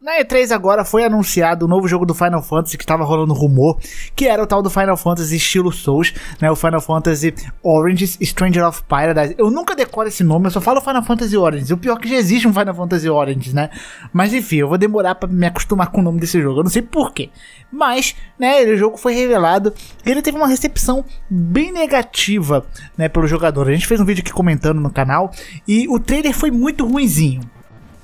Na E3 agora foi anunciado o novo jogo do Final Fantasy que estava rolando rumor, que era o tal do Final Fantasy estilo Souls, né? O Final Fantasy Orange Stranger of Paradise. Eu nunca decoro esse nome, eu só falo Final Fantasy Orange. O pior é que já existe um Final Fantasy Orange, né? Mas enfim, eu vou demorar para me acostumar com o nome desse jogo. Eu não sei porquê. Mas, né, o jogo foi revelado e ele teve uma recepção bem negativa, né, pelo jogador. A gente fez um vídeo aqui comentando no canal e o trailer foi muito ruinzinho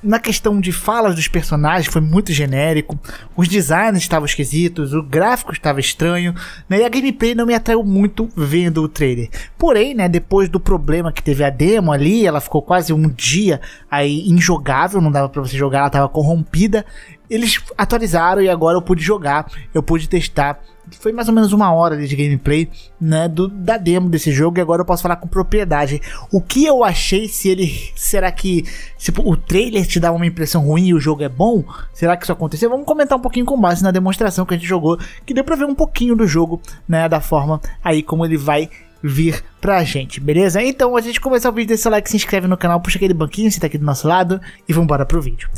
na questão de falas dos personagens foi muito genérico, os designs estavam esquisitos, o gráfico estava estranho, né, e a gameplay não me atraiu muito vendo o trailer. Porém, né, depois do problema que teve a demo ali, ela ficou quase um dia aí injogável, não dava para você jogar, ela estava corrompida. Eles atualizaram e agora eu pude jogar, eu pude testar foi mais ou menos uma hora de gameplay, né, do, da demo desse jogo e agora eu posso falar com propriedade. O que eu achei, se ele, será que, tipo, o trailer te dá uma impressão ruim e o jogo é bom? Será que isso aconteceu? Vamos comentar um pouquinho com base na demonstração que a gente jogou, que deu pra ver um pouquinho do jogo, né, da forma aí como ele vai vir pra gente, beleza? Então, a gente começar o vídeo, deixa o like, se inscreve no canal, puxa aquele banquinho, se tá aqui do nosso lado e vambora pro vídeo.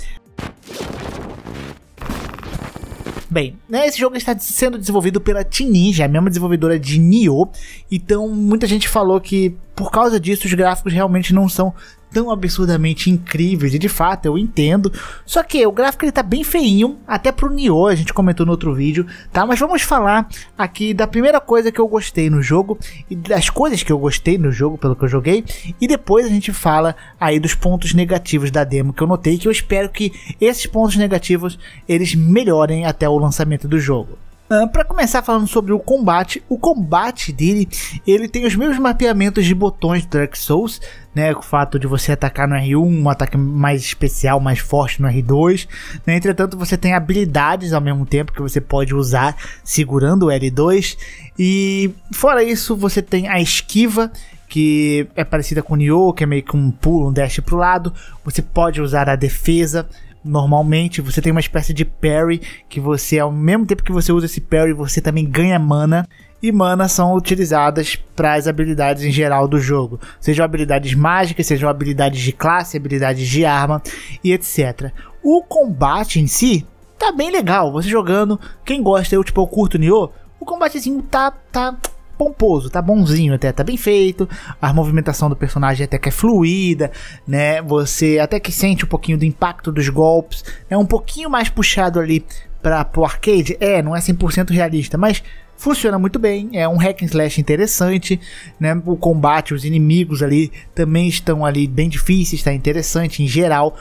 Bem, né, esse jogo está sendo desenvolvido pela Team Ninja, a mesma desenvolvedora de Nioh. Então, muita gente falou que por causa disso os gráficos realmente não são tão absurdamente incríveis, e de fato eu entendo. Só que o gráfico ele tá bem feinho, até pro Nioh, a gente comentou no outro vídeo, tá? Mas vamos falar aqui da primeira coisa que eu gostei no jogo, e das coisas que eu gostei no jogo, pelo que eu joguei, e depois a gente fala aí dos pontos negativos da demo que eu notei, que eu espero que esses pontos negativos eles melhorem até o lançamento do jogo. Uh, para começar falando sobre o combate, o combate dele, ele tem os mesmos mapeamentos de botões do Dark Souls, né, o fato de você atacar no R1, um ataque mais especial, mais forte no R2, né, entretanto você tem habilidades ao mesmo tempo que você pode usar segurando o L2, e fora isso você tem a esquiva, que é parecida com o Nioh, que é meio que um pulo, um dash pro lado, você pode usar a defesa, normalmente você tem uma espécie de parry que você ao mesmo tempo que você usa esse parry você também ganha mana. E mana são utilizadas para as habilidades em geral do jogo, sejam habilidades mágicas, sejam habilidades de classe, habilidades de arma e etc. O combate em si tá bem legal, você jogando, quem gosta, eu tipo eu curto Nioh, o combatezinho tá tá pomposo, tá bonzinho até, tá bem feito. A movimentação do personagem até que é fluida, né? Você até que sente um pouquinho do impacto dos golpes. É um pouquinho mais puxado ali para o arcade. É, não é 100% realista, mas funciona muito bem, é um hack and slash interessante, né? O combate, os inimigos ali também estão ali bem difíceis, está interessante em geral.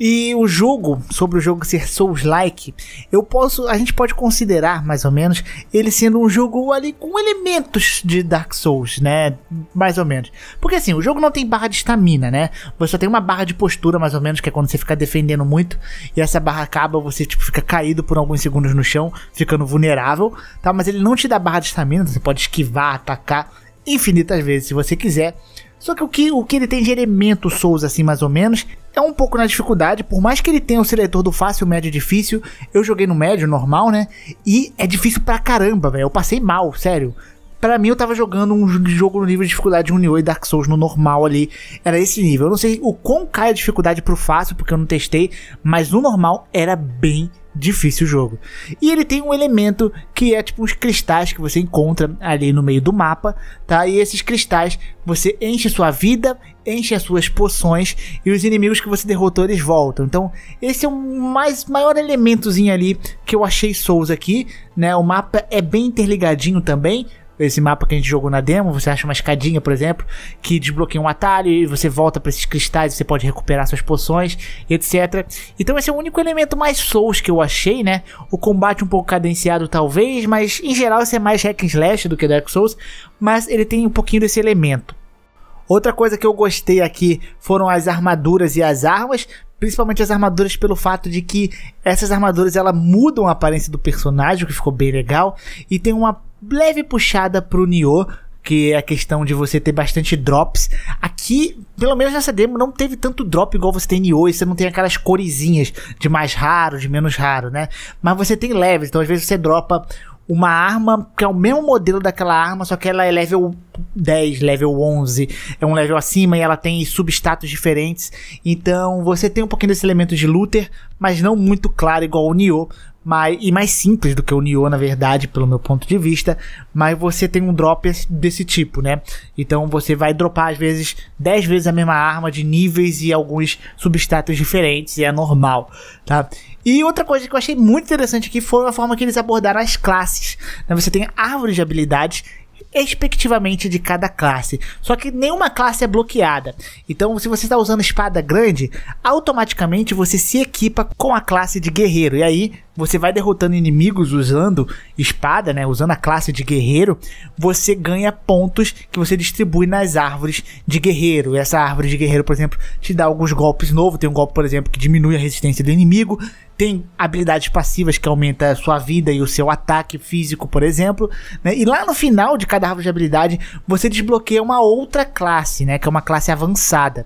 E o jogo, sobre o jogo ser Souls-like, eu posso, a gente pode considerar mais ou menos ele sendo um jogo ali com elementos de Dark Souls, né? Mais ou menos. Porque assim, o jogo não tem barra de estamina, né? Você só tem uma barra de postura mais ou menos, que é quando você fica defendendo muito e essa barra acaba, você tipo fica caído por alguns segundos no chão, ficando vulnerável, tá? Mas ele não te dá barra de estamina, você pode esquivar, atacar infinitas vezes se você quiser. Só que o que, o que ele tem de elemento Souls, assim, mais ou menos, é um pouco na dificuldade. Por mais que ele tenha o seletor do fácil, médio e difícil, eu joguei no médio, normal, né? E é difícil pra caramba, velho. Eu passei mal, sério. Para mim, eu tava jogando um jogo no nível de dificuldade de Unio e Dark Souls no normal ali. Era esse nível. Eu não sei o quão cai a dificuldade pro fácil, porque eu não testei, mas no normal era bem difícil o jogo. E ele tem um elemento que é tipo os cristais que você encontra ali no meio do mapa, tá? E esses cristais você enche sua vida, enche as suas poções e os inimigos que você derrotou eles voltam. Então, esse é o mais maior elementozinho ali que eu achei Souls aqui, né? O mapa é bem interligadinho também, esse mapa que a gente jogou na demo, você acha uma escadinha, por exemplo, que desbloqueia um atalho e você volta para esses cristais, você pode recuperar suas poções, etc. Então esse é o único elemento mais Souls que eu achei, né? O combate um pouco cadenciado talvez, mas em geral esse é mais hack and slash do que Dark Souls, mas ele tem um pouquinho desse elemento. Outra coisa que eu gostei aqui foram as armaduras e as armas, principalmente as armaduras pelo fato de que essas armaduras ela mudam a aparência do personagem, o que ficou bem legal, e tem uma leve puxada pro Nioh, que é a questão de você ter bastante drops. Aqui, pelo menos nessa demo, não teve tanto drop igual você tem em Nioh, e você não tem aquelas coresinhas de mais raro, de menos raro, né? Mas você tem leves, então às vezes você dropa uma arma que é o mesmo modelo daquela arma, só que ela é level 10, level 11, é um level acima e ela tem substatus diferentes. Então você tem um pouquinho desse elemento de looter, mas não muito claro igual o Nioh, mas, e mais simples do que o Nioh, na verdade, pelo meu ponto de vista, mas você tem um drop desse tipo, né? Então você vai dropar às vezes 10 vezes a mesma arma de níveis e alguns substatus diferentes, e é normal, tá? E outra coisa que eu achei muito interessante aqui foi a forma que eles abordaram as classes. Né? Você tem árvores de habilidades respectivamente de cada classe. Só que nenhuma classe é bloqueada. Então, se você está usando espada grande, automaticamente você se equipa com a classe de guerreiro. E aí, você vai derrotando inimigos usando espada, né? Usando a classe de guerreiro, você ganha pontos que você distribui nas árvores de guerreiro. E essa árvore de guerreiro, por exemplo, te dá alguns golpes novos. Tem um golpe, por exemplo, que diminui a resistência do inimigo. Tem habilidades passivas que aumentam a sua vida e o seu ataque físico, por exemplo. Né? E lá no final de cada árvore de habilidade, você desbloqueia uma outra classe, né? Que é uma classe avançada.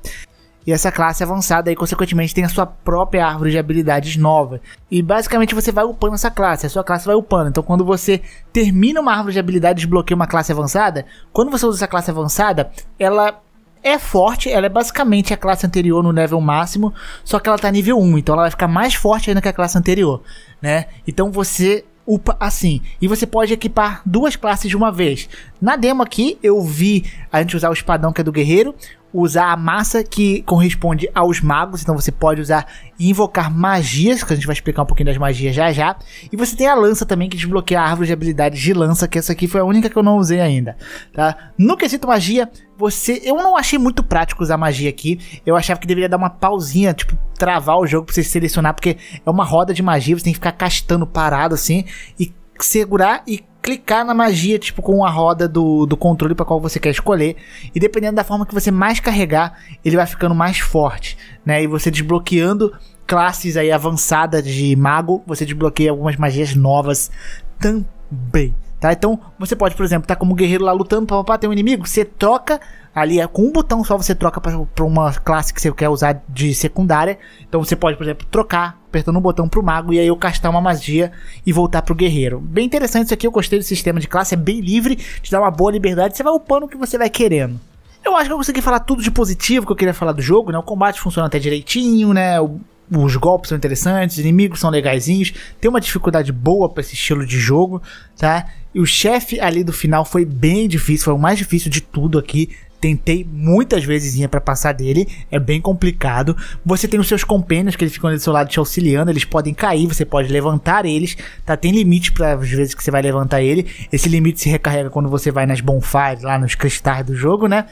E essa classe avançada aí, consequentemente, tem a sua própria árvore de habilidades nova. E basicamente você vai upando essa classe, a sua classe vai upando. Então quando você termina uma árvore de habilidades e desbloqueia uma classe avançada, quando você usa essa classe avançada, ela é forte, ela é basicamente a classe anterior no nível máximo, só que ela tá nível 1, então ela vai ficar mais forte ainda que a classe anterior, né? Então você upa assim. E você pode equipar duas classes de uma vez. Na demo aqui, eu vi a gente usar o espadão que é do guerreiro, usar a massa que corresponde aos magos, então você pode usar e invocar magias, que a gente vai explicar um pouquinho das magias já já. E você tem a lança também que desbloqueia a árvore de habilidades de lança, que essa aqui foi a única que eu não usei ainda, tá? No quesito magia, você, eu não achei muito prático usar magia aqui. Eu achava que deveria dar uma pausinha, tipo, travar o jogo pra você selecionar, porque é uma roda de magia, você tem que ficar castando parado assim e segurar e clicar na magia, tipo, com a roda do, do controle para qual você quer escolher. E dependendo da forma que você mais carregar, ele vai ficando mais forte, né? E você desbloqueando classes aí avançadas de mago, você desbloqueia algumas magias novas também. Tá? Então, você pode, por exemplo, tá como guerreiro lá lutando, papapá, tem um inimigo, você troca ali é com um botão só você troca para uma classe que você quer usar de secundária. Então você pode, por exemplo, trocar apertando um botão pro mago e aí eu castar uma magia e voltar pro guerreiro. Bem interessante isso aqui, eu gostei do sistema de classe, é bem livre, te dá uma boa liberdade, você vai upando o que você vai querendo. Eu acho que eu consegui falar tudo de positivo que eu queria falar do jogo, né? O combate funciona até direitinho, né? O os golpes são interessantes, os inimigos são legaisinhos, tem uma dificuldade boa para esse estilo de jogo, tá? E o chefe ali do final foi bem difícil, foi o mais difícil de tudo aqui. Tentei muitas vezes para passar dele, é bem complicado. Você tem os seus compênios que eles ficam do seu lado te auxiliando, eles podem cair, você pode levantar eles, tá? Tem limite para as vezes que você vai levantar ele. Esse limite se recarrega quando você vai nas bonfires, lá nos cristais do jogo, né?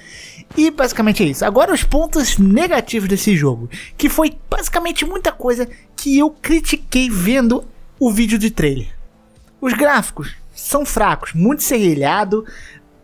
E basicamente é isso. Agora os pontos negativos desse jogo, que foi basicamente muita coisa que eu critiquei vendo o vídeo de trailer. Os gráficos são fracos, muito serrilhado,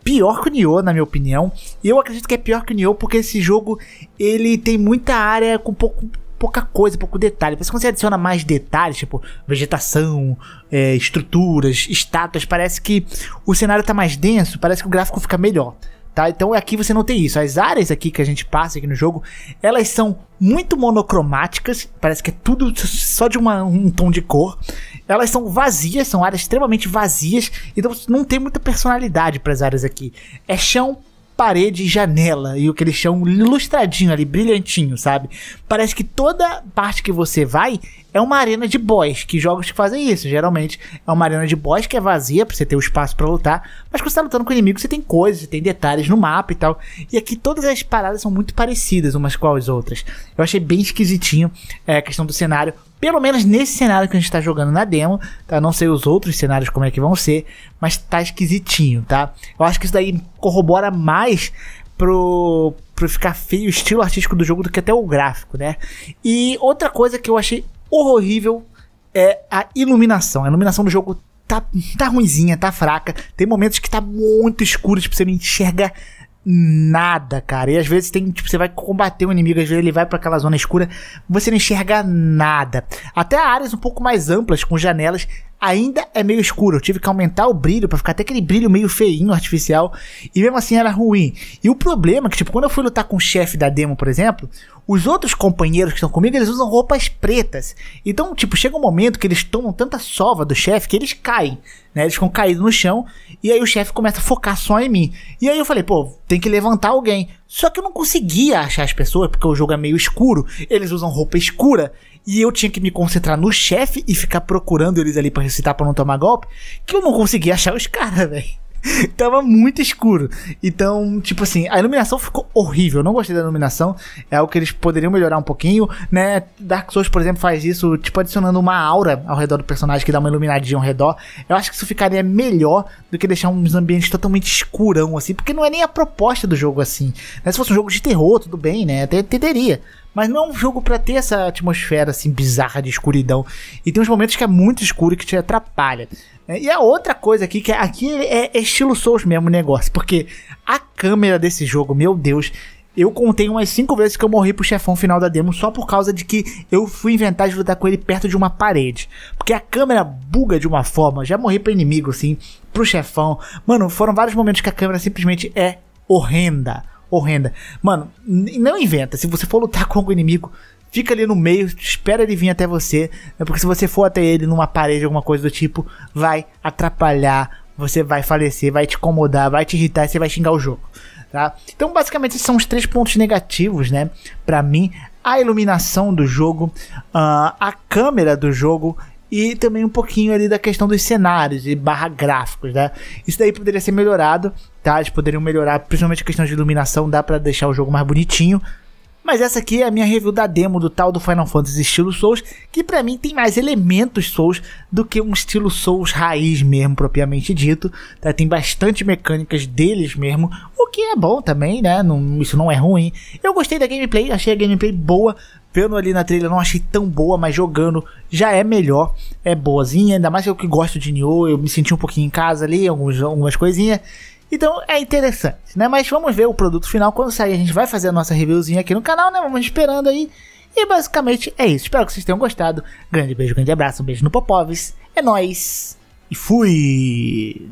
pior que o Nioh, na minha opinião. E eu acredito que é pior que o Nioh porque esse jogo ele tem muita área com pouco pouca coisa, pouco detalhe. Parece que quando você adiciona mais detalhes, tipo vegetação, é, estruturas, estátuas, parece que o cenário tá mais denso, parece que o gráfico fica melhor. Tá? Então aqui você não tem isso. As áreas aqui que a gente passa aqui no jogo, elas são muito monocromáticas, parece que é tudo só de uma, um tom de cor. Elas são vazias, são áreas extremamente vazias, então não tem muita personalidade para as áreas aqui. É chão, parede e janela e aquele chão ilustradinho ali, brilhantinho, sabe? Parece que toda parte que você vai é uma arena de boss, que jogos que fazem isso, geralmente é uma arena de boss que é vazia para você ter o espaço para lutar, mas quando você tá lutando com o inimigo, você tem coisas, você tem detalhes no mapa e tal. E aqui todas as paradas são muito parecidas umas com as outras. Eu achei bem esquisitinho é, a questão do cenário, pelo menos nesse cenário que a gente tá jogando na demo, tá? Não sei os outros cenários como é que vão ser, mas tá esquisitinho, tá? Eu acho que isso daí corrobora mais pro, pro ficar feio o estilo artístico do jogo do que até o gráfico, né? E outra coisa que eu achei horrível é a iluminação. A iluminação do jogo tá, tá ruimzinha, tá fraca. Tem momentos que tá muito escuro, tipo, você não enxerga nada, cara. E às vezes tem, tipo, você vai combater um inimigo, às vezes ele vai para aquela zona escura, você não enxerga nada. Até áreas um pouco mais amplas, com janelas, ainda é meio escuro. Eu tive que aumentar o brilho para ficar até aquele brilho meio feinho, artificial. E mesmo assim era ruim. E o problema é que, tipo, quando eu fui lutar com o chefe da demo, por exemplo, os outros companheiros que estão comigo, eles usam roupas pretas. Então, tipo, chega um momento que eles tomam tanta sova do chefe que eles caem, né? Eles ficam caídos no chão. E aí o chefe começa a focar só em mim. E aí eu falei, pô, tem que levantar alguém. Só que eu não conseguia achar as pessoas, porque o jogo é meio escuro. Eles usam roupa escura e eu tinha que me concentrar no chefe e ficar procurando eles ali para recitar para não tomar golpe, que eu não conseguia achar os caras, velho. Tava muito escuro. Então, tipo assim, a iluminação ficou horrível. Eu não gostei da iluminação. É algo que eles poderiam melhorar um pouquinho, né? Dark Souls, por exemplo, faz isso, tipo, adicionando uma aura ao redor do personagem que dá uma iluminadinha ao redor. Eu acho que isso ficaria melhor do que deixar uns ambientes totalmente escurão, assim, porque não é nem a proposta do jogo assim. Né? Se fosse um jogo de terror, tudo bem, né? Até teria. Mas não é um jogo para ter essa atmosfera assim bizarra de escuridão. E tem uns momentos que é muito escuro e que te atrapalha. É, e a outra coisa aqui, que é, aqui é, é estilo Souls mesmo o negócio. Porque a câmera desse jogo, meu Deus, eu contei umas 5 vezes que eu morri pro chefão final da demo só por causa de que eu fui inventar de lutar com ele perto de uma parede. Porque a câmera buga de uma forma, já morri pro inimigo, assim, pro chefão. Mano, foram vários momentos que a câmera simplesmente é horrenda horrenda. Mano, não inventa. Se você for lutar com algum inimigo, fica ali no meio, espera ele vir até você. Né? Porque se você for até ele numa parede, alguma coisa do tipo, vai atrapalhar. Você vai falecer, vai te incomodar, vai te irritar e você vai xingar o jogo. Tá? Então, basicamente, esses são os três pontos negativos, né? Pra mim, a iluminação do jogo, uh, a câmera do jogo e também um pouquinho ali da questão dos cenários e barra gráficos, né? Isso daí poderia ser melhorado, tá? Eles poderiam melhorar, principalmente a questão de iluminação, dá para deixar o jogo mais bonitinho. Mas essa aqui é a minha review da demo do tal do Final Fantasy estilo Souls, que para mim tem mais elementos Souls do que um estilo Souls raiz mesmo, propriamente dito. Tá? Tem bastante mecânicas deles mesmo, o que é bom também, né? Não, isso não é ruim. Eu gostei da gameplay, achei a gameplay boa, Vendo ali na trilha não achei tão boa, mas jogando já é melhor. É boazinha, ainda mais eu que gosto de Nioh, eu me senti um pouquinho em casa ali, algumas coisinhas. Então é interessante, né? Mas vamos ver o produto final quando sair. A gente vai fazer a nossa reviewzinha aqui no canal, né? Vamos esperando aí. E basicamente é isso. Espero que vocês tenham gostado. Grande beijo, grande abraço, um beijo no Popovs. É nóis. E fui!